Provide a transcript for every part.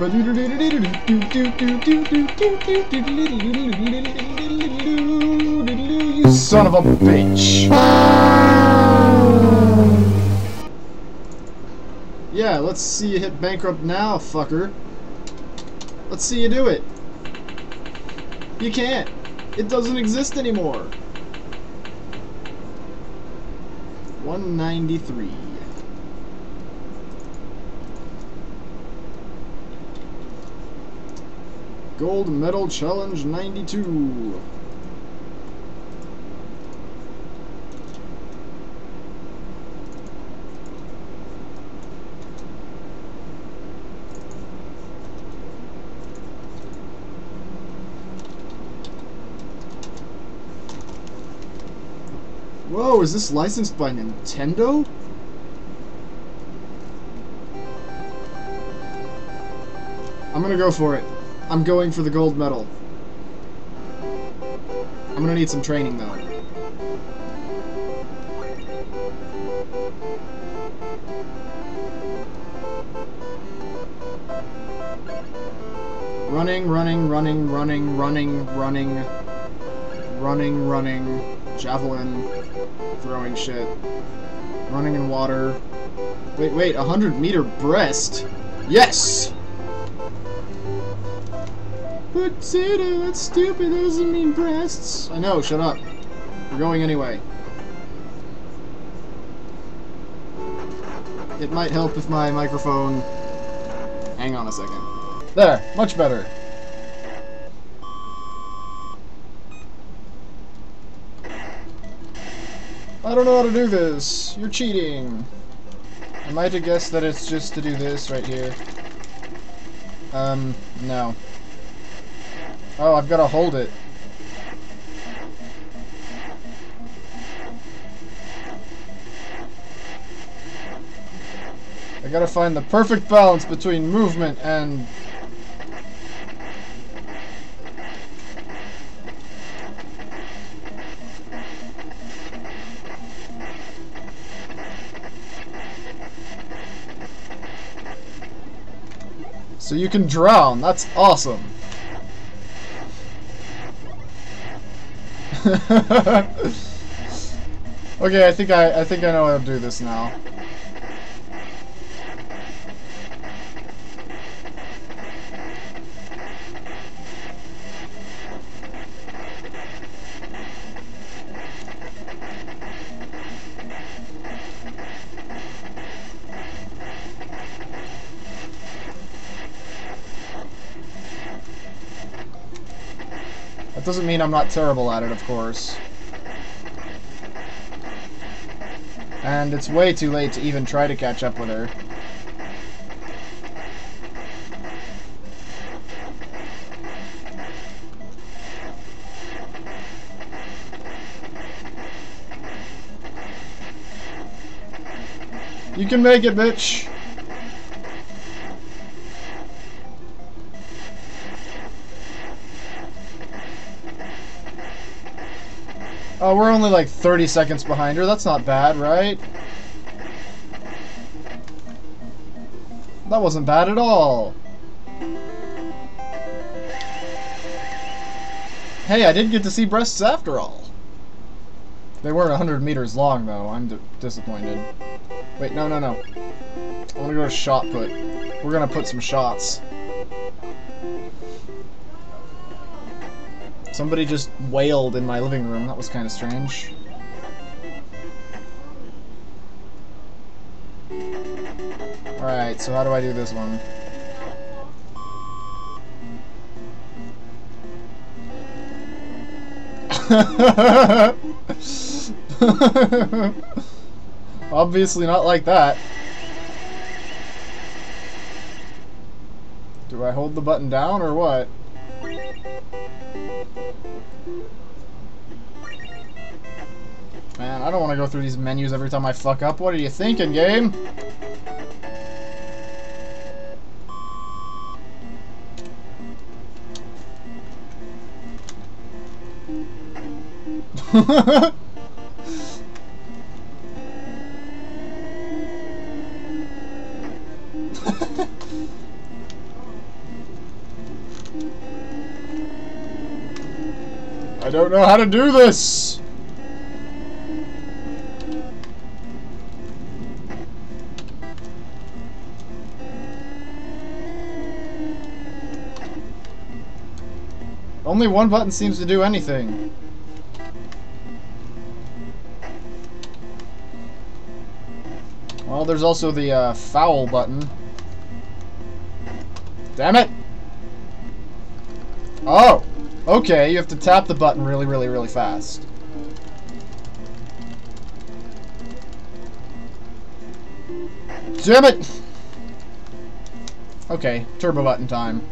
You son of a bitch. Yeah, let's see you hit bankrupt now, fucker. Let's see you do it. You can't. It doesn't exist anymore. 193. Gold Medal Challenge 92. Whoa, is this licensed by Nintendo? I'm gonna go for it. I'm going for the gold medal. I'm gonna need some training though. Running, running, running, running, running, running, running, running, javelin, throwing shit, running in water. Wait, wait, a hundred meter breast? Yes! Potato, that's stupid, that doesn't mean breasts. I know, shut up. We're going anyway. It might help if my microphone... Hang on a second. There, much better. I don't know how to do this. You're cheating. I might have guessed that it's just to do this right here. Um, no. Oh, I've got to hold it. I gotta find the perfect balance between movement and... So you can drown, that's awesome. okay, I think I I think I know how to do this now. That doesn't mean I'm not terrible at it, of course. And it's way too late to even try to catch up with her. You can make it, bitch! Oh, we're only like 30 seconds behind her. That's not bad, right? That wasn't bad at all. Hey, I did get to see breasts after all. They weren't 100 meters long, though. I'm disappointed. Wait, no, no, no. I want to go to shot put. We're going to put some shots. Somebody just wailed in my living room. That was kind of strange. Alright, so how do I do this one? Obviously not like that. Do I hold the button down or what? Man, I don't want to go through these menus every time I fuck up. What are you thinking, game? I don't know how to do this! Only one button seems to do anything. Well, there's also the uh, foul button. Damn it! Oh! Okay, you have to tap the button really, really, really fast. Damn it! Okay, turbo button time.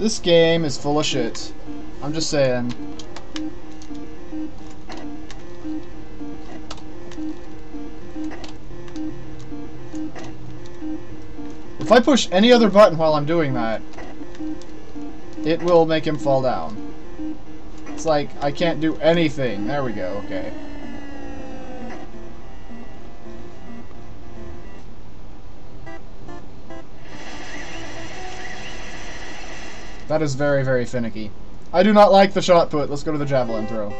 This game is full of shit. I'm just saying. I push any other button while I'm doing that, it will make him fall down. It's like, I can't do anything. There we go, okay. That is very, very finicky. I do not like the shot put. Let's go to the javelin throw.